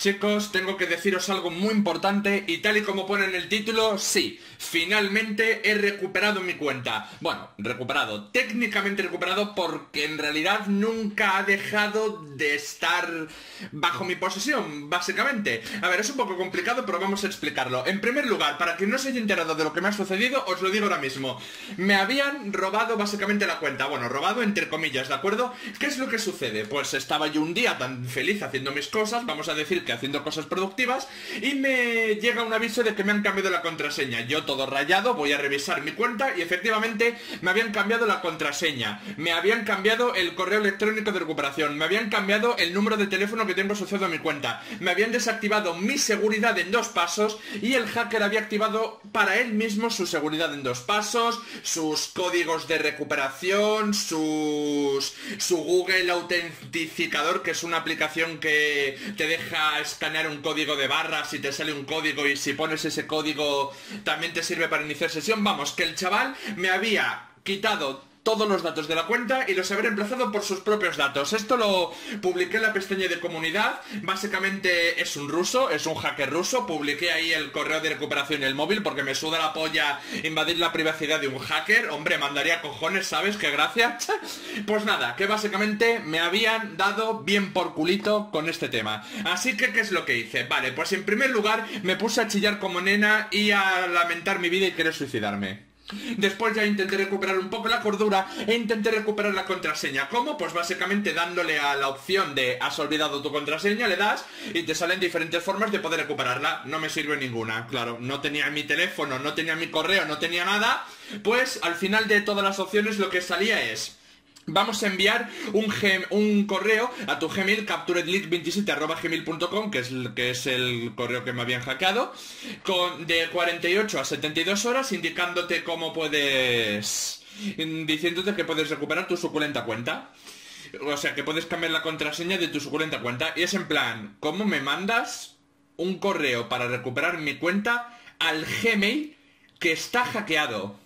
Chicos, tengo que deciros algo muy importante y tal y como pone en el título, sí, finalmente he recuperado mi cuenta. Bueno, recuperado, técnicamente recuperado porque en realidad nunca ha dejado de estar bajo mi posesión, básicamente. A ver, es un poco complicado, pero vamos a explicarlo. En primer lugar, para quien no se haya enterado de lo que me ha sucedido, os lo digo ahora mismo. Me habían robado básicamente la cuenta. Bueno, robado entre comillas, ¿de acuerdo? ¿Qué es lo que sucede? Pues estaba yo un día tan feliz haciendo mis cosas, vamos a decir haciendo cosas productivas y me llega un aviso de que me han cambiado la contraseña. Yo todo rayado, voy a revisar mi cuenta y efectivamente me habían cambiado la contraseña, me habían cambiado el correo electrónico de recuperación, me habían cambiado el número de teléfono que tengo asociado a mi cuenta, me habían desactivado mi seguridad en dos pasos y el hacker había activado para él mismo su seguridad en dos pasos, sus códigos de recuperación, sus su Google autentificador que es una aplicación que te deja escanear un código de barras y te sale un código y si pones ese código también te sirve para iniciar sesión. Vamos, que el chaval me había quitado todos los datos de la cuenta y los habré reemplazado por sus propios datos. Esto lo publiqué en la pestaña de comunidad. Básicamente es un ruso, es un hacker ruso. Publiqué ahí el correo de recuperación y el móvil porque me suda la polla invadir la privacidad de un hacker. Hombre, mandaría cojones, ¿sabes? Qué gracia. pues nada, que básicamente me habían dado bien por culito con este tema. Así que, ¿qué es lo que hice? Vale, pues en primer lugar me puse a chillar como nena y a lamentar mi vida y querer suicidarme. Después ya intenté recuperar un poco la cordura e intenté recuperar la contraseña. ¿Cómo? Pues básicamente dándole a la opción de has olvidado tu contraseña, le das y te salen diferentes formas de poder recuperarla. No me sirve ninguna, claro. No tenía mi teléfono, no tenía mi correo, no tenía nada. Pues al final de todas las opciones lo que salía es Vamos a enviar un, un correo a tu Gmail, capturedleak27.gmail.com, que es, el, que es el correo que me habían hackeado, con, de 48 a 72 horas, indicándote cómo puedes... diciéndote que puedes recuperar tu suculenta cuenta. O sea, que puedes cambiar la contraseña de tu suculenta cuenta. Y es en plan, ¿cómo me mandas un correo para recuperar mi cuenta al Gmail que está hackeado?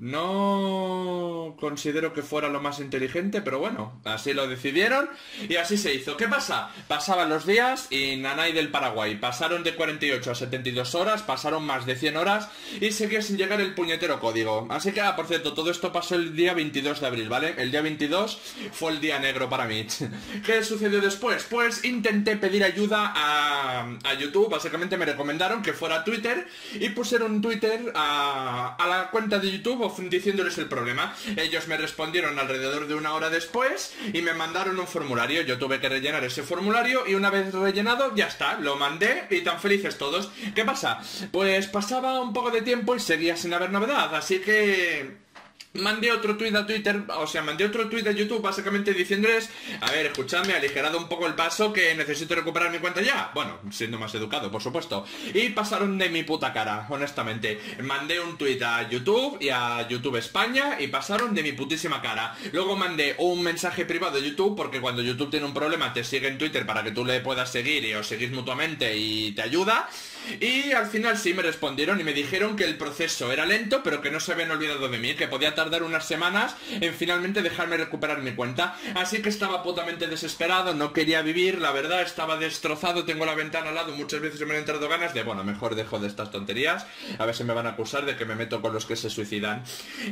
No considero que fuera lo más inteligente, pero bueno, así lo decidieron y así se hizo. ¿Qué pasa? Pasaban los días y Nanay del Paraguay. Pasaron de 48 a 72 horas, pasaron más de 100 horas y seguía sin llegar el puñetero código. Así que, ah, por cierto, todo esto pasó el día 22 de abril, ¿vale? El día 22 fue el día negro para mí. ¿Qué sucedió después? Pues intenté pedir ayuda a, YouTube. Básicamente me recomendaron que fuera a Twitter y pusieron Twitter a, a la cuenta de YouTube diciéndoles el problema. Ellos me respondieron alrededor de una hora después y me mandaron un formulario. Yo tuve que rellenar ese formulario y una vez rellenado, ya está, lo mandé y tan felices todos. ¿Qué pasa? Pues pasaba un poco de tiempo y seguía sin haber novedad, así que mandé otro tweet a Twitter, o sea, mandé otro tweet a YouTube básicamente diciéndoles, a ver, escuchadme, aligerado un poco el paso que necesito recuperar mi cuenta ya. Bueno, siendo más educado, por supuesto. Y pasaron de mi puta cara, honestamente. Mandé un tweet a YouTube y a YouTube España y pasaron de mi putísima cara. Luego mandé un mensaje privado a YouTube porque cuando YouTube tiene un problema te sigue en Twitter para que tú le puedas seguir y os seguís mutuamente y te ayuda. Y al final sí me respondieron y me dijeron que el proceso era lento, pero que no se habían olvidado de mí, que podía tardar unas semanas en finalmente dejarme recuperar mi cuenta. Así que estaba putamente desesperado, no quería vivir, la verdad, estaba destrozado, tengo la ventana al lado, muchas veces me han entrado ganas de, bueno, mejor dejo de estas tonterías, a ver si me van a acusar de que me meto con los que se suicidan.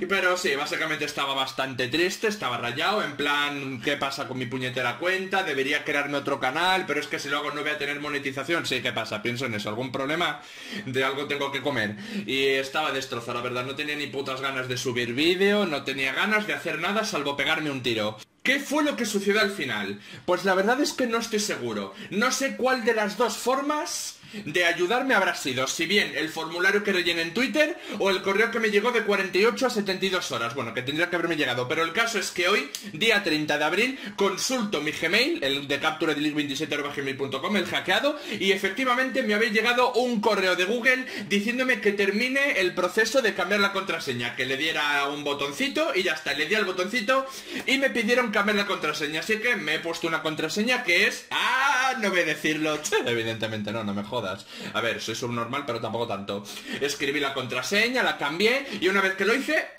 Pero sí, básicamente estaba bastante triste, estaba rayado, en plan, ¿qué pasa con mi puñetera cuenta? Debería crearme otro canal, pero es que si lo hago no voy a tener monetización. Sí, ¿qué pasa? Pienso en eso, algún problema de algo tengo que comer. Y estaba destrozado, la verdad, no tenía ni putas ganas de subir vídeo, no tenía ganas de hacer nada salvo pegarme un tiro. ¿Qué fue lo que sucedió al final? Pues la verdad es que no estoy seguro. No sé cuál de las dos formas de ayudarme habrá sido, si bien el formulario que rellené en Twitter o el correo que me llegó de 48 a 72 horas. Bueno, que tendría que haberme llegado, pero el caso es que hoy, día 30 de abril, consulto mi Gmail, el de captura de 27com el hackeado, y efectivamente me había llegado un correo de Google diciéndome que termine el proceso de cambiar la contraseña, que le diera un botoncito y ya está, le di al botoncito y me pidieron cambiar la contraseña, así que me he puesto una contraseña que es... ¡Ah! No voy a decirlo. Evidentemente no, no me a ver, soy subnormal, pero tampoco tanto. Escribí la contraseña, la cambié y una vez que lo hice,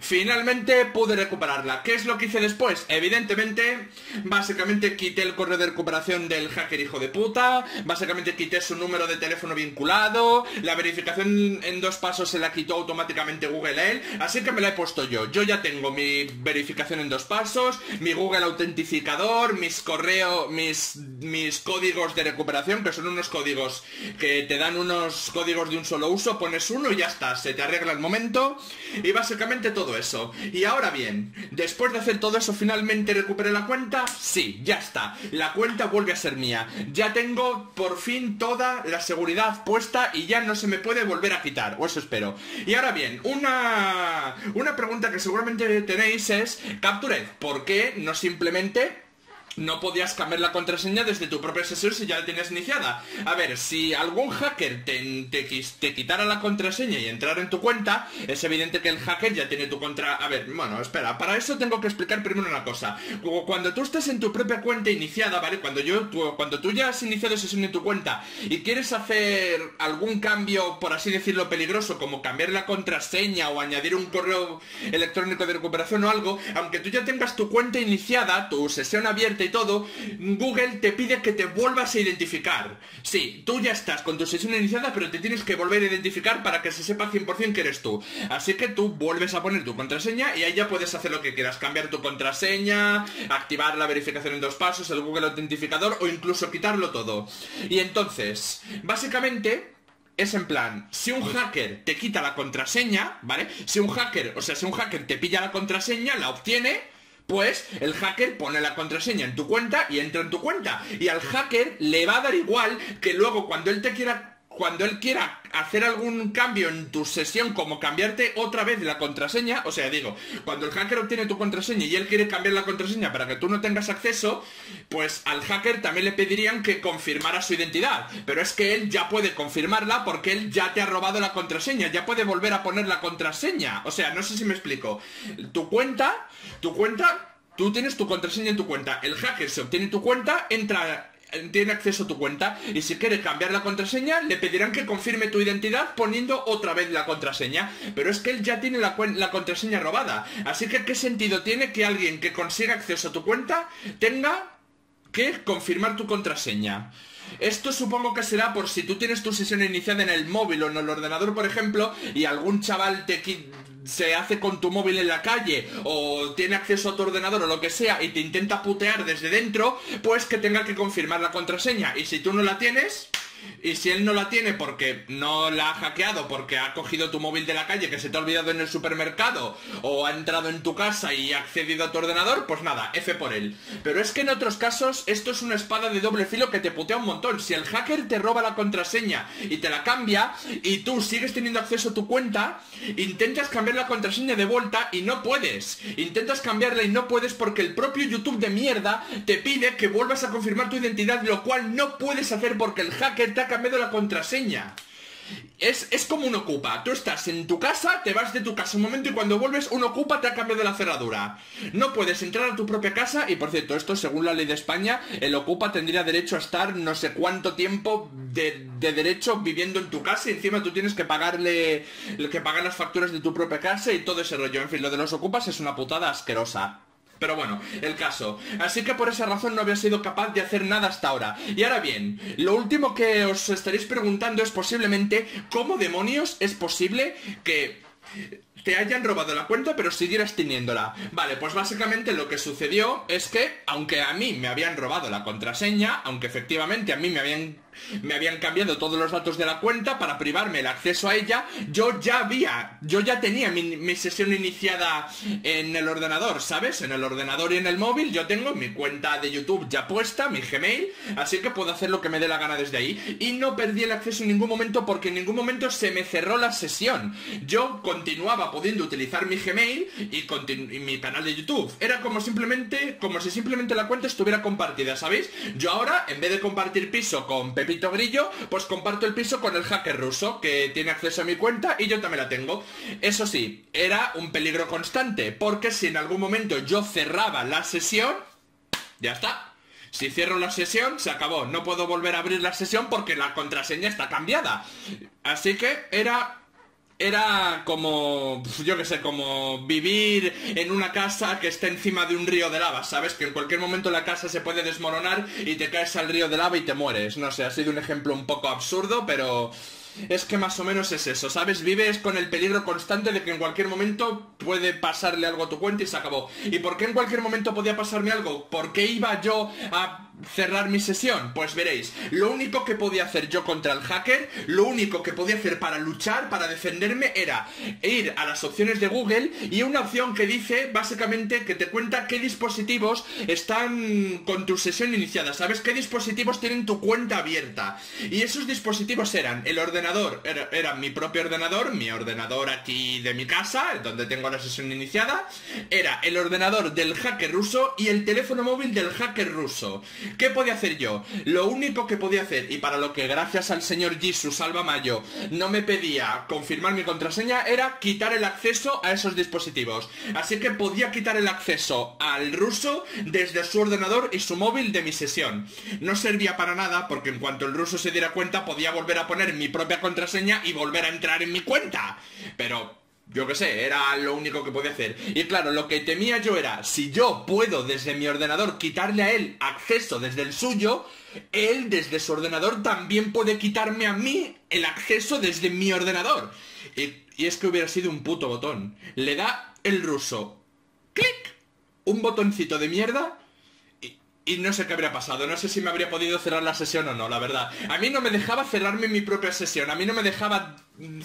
finalmente pude recuperarla. ¿Qué es lo que hice después? Evidentemente, básicamente quité el correo de recuperación del hacker hijo de puta, básicamente quité su número de teléfono vinculado, la verificación en dos pasos se la quitó automáticamente Google a él, así que me la he puesto yo. Yo ya tengo mi verificación en dos pasos, mi Google autentificador, mis correos, mis, mis códigos de recuperación, que son unos códigos que te dan unos códigos de un solo uso, pones uno y ya está, se te arregla el momento, y básicamente todo eso. Y ahora bien, después de hacer todo eso, ¿finalmente recuperé la cuenta? Sí, ya está. La cuenta vuelve a ser mía. Ya tengo por fin toda la seguridad puesta y ya no se me puede volver a quitar, o eso espero. Y ahora bien, una, una pregunta que seguramente tenéis es, Captured, ¿por qué no simplemente no podías cambiar la contraseña desde tu propia sesión si ya la tenías iniciada. A ver, si algún hacker te, te, quitara la contraseña y entrara en tu cuenta, es evidente que el hacker ya tiene tu contra... A ver, bueno, espera, para eso tengo que explicar primero una cosa. Cuando tú estés en tu propia cuenta iniciada, ¿vale? Cuando, yo, cuando tú ya has iniciado sesión en tu cuenta y quieres hacer algún cambio, por así decirlo, peligroso, como cambiar la contraseña o añadir un correo electrónico de recuperación o algo, aunque tú ya tengas tu cuenta iniciada, tu sesión abierta todo, Google te pide que te vuelvas a identificar. Sí, tú ya estás con tu sesión iniciada, pero te tienes que volver a identificar para que se sepa 100% que eres tú. Así que tú vuelves a poner tu contraseña y ahí ya puedes hacer lo que quieras, cambiar tu contraseña, activar la verificación en dos pasos, el Google Autentificador o incluso quitarlo todo. Y entonces, básicamente, es en plan, si un hacker te quita la contraseña, ¿vale? Si un hacker, o sea, si un hacker te pilla la contraseña, la obtiene, pues el hacker pone la contraseña en tu cuenta y entra en tu cuenta. Y al hacker le va a dar igual que luego cuando él te quiera cuando él quiera hacer algún cambio en tu sesión, como cambiarte otra vez la contraseña, o sea, digo, cuando el hacker obtiene tu contraseña y él quiere cambiar la contraseña para que tú no tengas acceso, pues al hacker también le pedirían que confirmara su identidad. Pero es que él ya puede confirmarla porque él ya te ha robado la contraseña, ya puede volver a poner la contraseña. O sea, no sé si me explico. Tu cuenta tu cuenta, tú tienes tu contraseña en tu cuenta. El hacker se obtiene tu cuenta, entra tiene acceso a tu cuenta y si quiere cambiar la contraseña le pedirán que confirme tu identidad poniendo otra vez la contraseña. Pero es que él ya tiene la, la, contraseña robada. Así que qué sentido tiene que alguien que consiga acceso a tu cuenta tenga que confirmar tu contraseña esto supongo que será por si tú tienes tu sesión iniciada en el móvil o en el ordenador, por ejemplo, y algún chaval te, se hace con tu móvil en la calle o tiene acceso a tu ordenador o lo que sea y te intenta putear desde dentro, pues que tenga que confirmar la contraseña. Y si tú no la tienes, y si él no la tiene porque no la ha hackeado, porque ha cogido tu móvil de la calle que se te ha olvidado en el supermercado, o ha entrado en tu casa y ha accedido a tu ordenador, pues nada, F por él. Pero es que en otros casos esto es una espada de doble filo que te putea un montón. Si el hacker te roba la contraseña y te la cambia, y tú sigues teniendo acceso a tu cuenta, intentas cambiar la contraseña de vuelta y no puedes. Intentas cambiarla y no puedes porque el propio YouTube de mierda te pide que vuelvas a confirmar tu identidad, lo cual no puedes hacer porque el hacker te ha cambiado la contraseña. Es, es, como un ocupa. Tú estás en tu casa, te vas de tu casa un momento y cuando vuelves un ocupa te ha cambiado la cerradura. No puedes entrar a tu propia casa y por cierto, esto según la ley de España, el ocupa tendría derecho a estar no sé cuánto tiempo de, de derecho viviendo en tu casa y encima tú tienes que pagarle que pagar las facturas de tu propia casa y todo ese rollo. En fin, lo de los ocupas es una putada asquerosa. Pero bueno, el caso. Así que por esa razón no había sido capaz de hacer nada hasta ahora. Y ahora bien, lo último que os estaréis preguntando es posiblemente cómo demonios es posible que te hayan robado la cuenta pero siguieras teniéndola. Vale, pues básicamente lo que sucedió es que, aunque a mí me habían robado la contraseña, aunque efectivamente a mí me habían me habían cambiado todos los datos de la cuenta para privarme el acceso a ella, yo ya había, yo ya tenía mi, sesión iniciada en el ordenador, ¿sabes? En el ordenador y en el móvil yo tengo mi cuenta de YouTube ya puesta, mi Gmail, así que puedo hacer lo que me dé la gana desde ahí. Y no perdí el acceso en ningún momento porque en ningún momento se me cerró la sesión. Yo continuaba pudiendo utilizar mi Gmail y, mi canal de YouTube. Era como simplemente, como si simplemente la cuenta estuviera compartida, ¿sabéis? Yo ahora, en vez de compartir piso con Pepito Grillo, pues comparto el piso con el hacker ruso que tiene acceso a mi cuenta y yo también la tengo. Eso sí, era un peligro constante, porque si en algún momento yo cerraba la sesión, ya está. Si cierro la sesión, se acabó. No puedo volver a abrir la sesión porque la contraseña está cambiada. Así que era era como, yo qué sé, como vivir en una casa que está encima de un río de lava, ¿sabes? Que en cualquier momento la casa se puede desmoronar y te caes al río de lava y te mueres. No sé, ha sido un ejemplo un poco absurdo, pero es que más o menos es eso, ¿sabes? Vives con el peligro constante de que en cualquier momento puede pasarle algo a tu cuenta y se acabó. ¿Y por qué en cualquier momento podía pasarme algo? ¿Por qué iba yo a cerrar mi sesión? Pues veréis, lo único que podía hacer yo contra el hacker, lo único que podía hacer para luchar, para defenderme, era ir a las opciones de Google y una opción que dice básicamente que te cuenta qué dispositivos están con tu sesión iniciada, ¿sabes? ¿Qué dispositivos tienen tu cuenta abierta? Y esos dispositivos eran el ordenador, era, mi propio ordenador, mi ordenador aquí de mi casa, donde tengo la sesión iniciada, era el ordenador del hacker ruso y el teléfono móvil del hacker ruso. ¿Qué podía hacer yo? Lo único que podía hacer, y para lo que gracias al señor Jesus Salva Mayo no me pedía confirmar mi contraseña, era quitar el acceso a esos dispositivos. Así que podía quitar el acceso al ruso desde su ordenador y su móvil de mi sesión. No servía para nada porque en cuanto el ruso se diera cuenta podía volver a poner mi propia contraseña y volver a entrar en mi cuenta. Pero yo qué sé, era lo único que podía hacer. Y claro, lo que temía yo era, si yo puedo desde mi ordenador quitarle a él acceso desde el suyo, él desde su ordenador también puede quitarme a mí el acceso desde mi ordenador. Y, es que hubiera sido un puto botón. Le da el ruso. ¡Clic! Un botoncito de mierda y no sé qué habría pasado, no sé si me habría podido cerrar la sesión o no, la verdad. A mí no me dejaba cerrarme mi propia sesión, a mí no me dejaba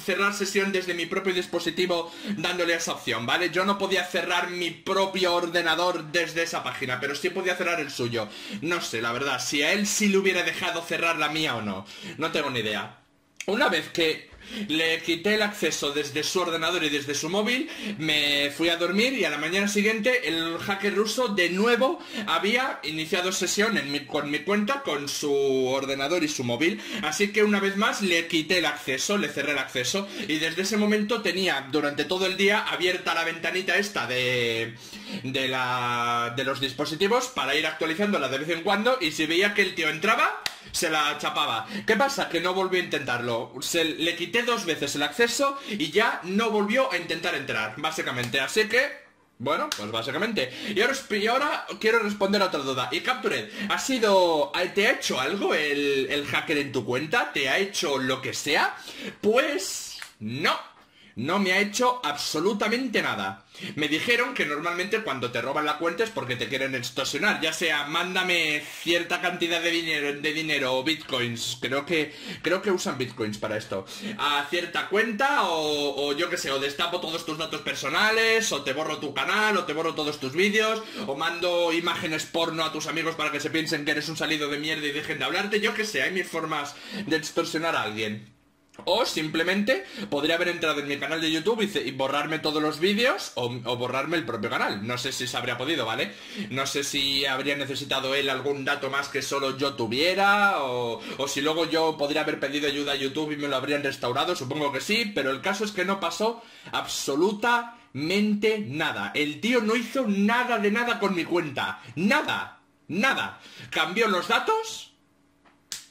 cerrar sesión desde mi propio dispositivo dándole esa opción, ¿vale? Yo no podía cerrar mi propio ordenador desde esa página, pero sí podía cerrar el suyo. No sé, la verdad, si a él sí le hubiera dejado cerrar la mía o no. No tengo ni idea. Una vez que le quité el acceso desde su ordenador y desde su móvil, me fui a dormir y a la mañana siguiente el hacker ruso de nuevo había iniciado sesión con mi cuenta, con su ordenador y su móvil, así que una vez más le quité el acceso, le cerré el acceso y desde ese momento tenía durante todo el día abierta la ventanita esta de, de, la, de los dispositivos para ir actualizándola de vez en cuando y si veía que el tío entraba, se la chapaba. ¿Qué pasa? Que no volvió a intentarlo. Se le quité dos veces el acceso y ya no volvió a intentar entrar, básicamente. Así que... Bueno, pues básicamente. Y ahora, y ahora quiero responder a otra duda. Y Captured, ¿ha sido... ¿Te ha hecho algo el, el hacker en tu cuenta? ¿Te ha hecho lo que sea? Pues... No. No me ha hecho absolutamente nada. Me dijeron que normalmente cuando te roban la cuenta es porque te quieren extorsionar, ya sea mándame cierta cantidad de dinero, de dinero o bitcoins, creo que creo que usan bitcoins para esto, a cierta cuenta o, o yo que sé, o destapo todos tus datos personales, o te borro tu canal, o te borro todos tus vídeos, o mando imágenes porno a tus amigos para que se piensen que eres un salido de mierda y dejen de hablarte, yo que sé, hay mil formas de extorsionar a alguien. O simplemente podría haber entrado en mi canal de YouTube y, borrarme todos los vídeos o, borrarme el propio canal. No sé si se habría podido, ¿vale? No sé si habría necesitado él algún dato más que solo yo tuviera o, o si luego yo podría haber pedido ayuda a YouTube y me lo habrían restaurado. Supongo que sí, pero el caso es que no pasó absolutamente nada. El tío no hizo nada de nada con mi cuenta. Nada. Nada. Cambió los datos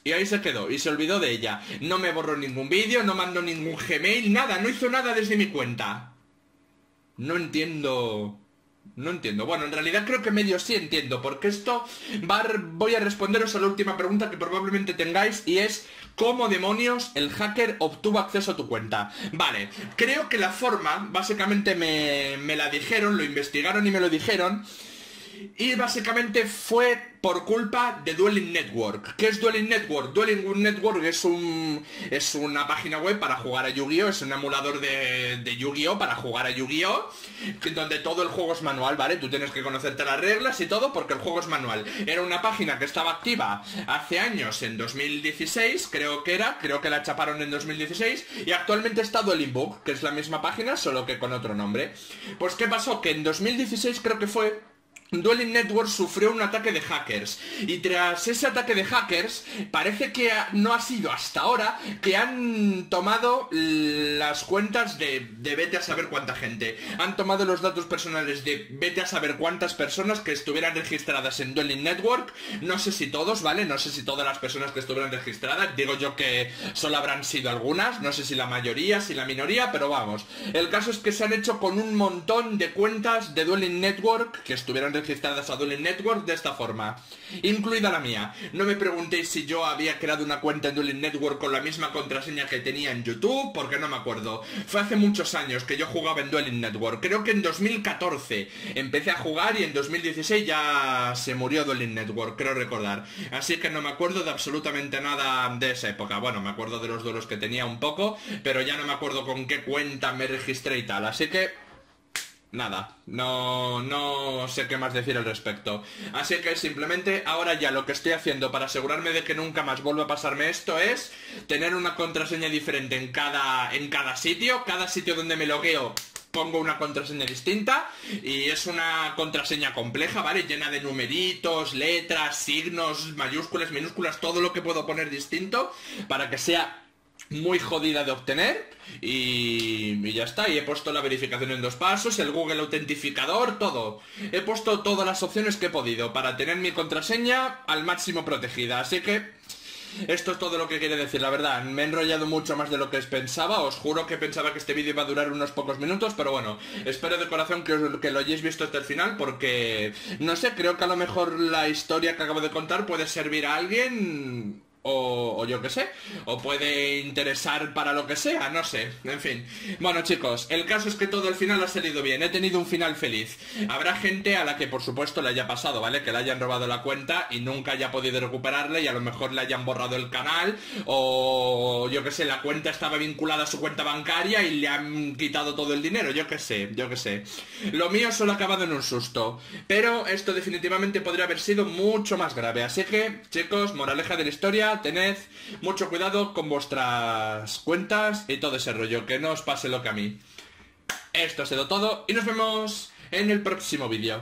y ahí se quedó, y se olvidó de ella. No me borró ningún vídeo, no mandó ningún Gmail, nada, no hizo nada desde mi cuenta. No entiendo... No entiendo. Bueno, en realidad creo que medio sí entiendo, porque esto va voy a responderos a la última pregunta que probablemente tengáis, y es ¿cómo demonios el hacker obtuvo acceso a tu cuenta? Vale, creo que la forma, básicamente me, me la dijeron, lo investigaron y me lo dijeron, y básicamente fue por culpa de Dueling Network. ¿Qué es Dueling Network? Dueling Network es un es una página web para jugar a Yu-Gi-Oh! Es un emulador de, de Yu-Gi-Oh! para jugar a Yu-Gi-Oh! Donde todo el juego es manual, ¿vale? Tú tienes que conocerte las reglas y todo porque el juego es manual. Era una página que estaba activa hace años, en 2016, creo que era, creo que la chaparon en 2016, y actualmente está Dueling Book, que es la misma página, solo que con otro nombre. Pues ¿qué pasó? Que en 2016 creo que fue Dueling Network sufrió un ataque de hackers y tras ese ataque de hackers parece que no ha sido hasta ahora que han tomado las cuentas de, de, vete a saber cuánta gente. Han tomado los datos personales de vete a saber cuántas personas que estuvieran registradas en Dueling Network. No sé si todos, ¿vale? No sé si todas las personas que estuvieran registradas. Digo yo que solo habrán sido algunas. No sé si la mayoría, si la minoría, pero vamos. El caso es que se han hecho con un montón de cuentas de Dueling Network que estuvieran registradas a Dueling Network de esta forma, incluida la mía. No me preguntéis si yo había creado una cuenta en Dueling Network con la misma contraseña que tenía en YouTube, porque no me acuerdo. Fue hace muchos años que yo jugaba en Dueling Network. Creo que en 2014 empecé a jugar y en 2016 ya se murió Dueling Network, creo recordar. Así que no me acuerdo de absolutamente nada de esa época. Bueno, me acuerdo de los duelos que tenía un poco, pero ya no me acuerdo con qué cuenta me registré y tal. Así que nada, no, no sé qué más decir al respecto. Así que simplemente ahora ya lo que estoy haciendo para asegurarme de que nunca más vuelva a pasarme esto es tener una contraseña diferente en cada, en cada sitio. Cada sitio donde me logueo pongo una contraseña distinta y es una contraseña compleja, ¿vale? Llena de numeritos, letras, signos, mayúsculas, minúsculas, todo lo que puedo poner distinto para que sea muy jodida de obtener y, ya está. Y he puesto la verificación en dos pasos, el Google autentificador, todo. He puesto todas las opciones que he podido para tener mi contraseña al máximo protegida. Así que esto es todo lo que quiere decir, la verdad. Me he enrollado mucho más de lo que pensaba. Os juro que pensaba que este vídeo iba a durar unos pocos minutos, pero bueno, espero de corazón que, que lo hayáis visto hasta el final porque, no sé, creo que a lo mejor la historia que acabo de contar puede servir a alguien o, yo qué sé, o puede interesar para lo que sea, no sé, en fin. Bueno chicos, el caso es que todo el final ha salido bien, he tenido un final feliz. Habrá gente a la que por supuesto le haya pasado, ¿vale? Que le hayan robado la cuenta y nunca haya podido recuperarla y a lo mejor le hayan borrado el canal o yo qué sé, la cuenta estaba vinculada a su cuenta bancaria y le han quitado todo el dinero, yo qué sé, yo qué sé. Lo mío solo ha acabado en un susto, pero esto definitivamente podría haber sido mucho más grave, así que chicos, moraleja de la historia, tened mucho cuidado con vuestras cuentas y todo ese rollo, que no os pase lo que a mí. Esto ha sido todo y nos vemos en el próximo vídeo.